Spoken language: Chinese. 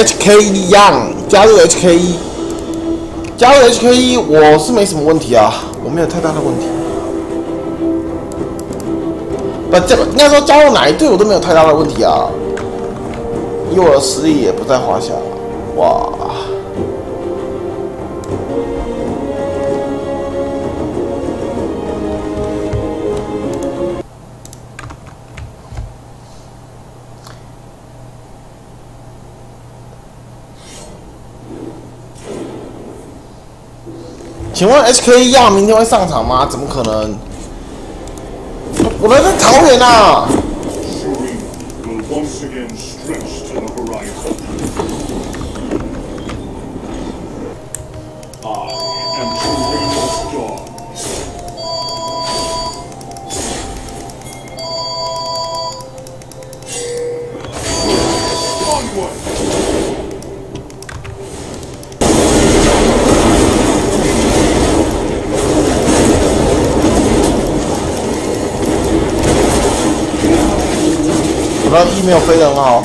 HK 一样，加入 HK 一，加入 HK 一，我是没什么问题啊，我没有太大的问题。不，这应该说加入哪一队我都没有太大的问题啊，以我的实力也不在话下。哇！请问 S K 亚明天会上场吗？怎么可能？我们在桃园呐。的一没有飞得很好。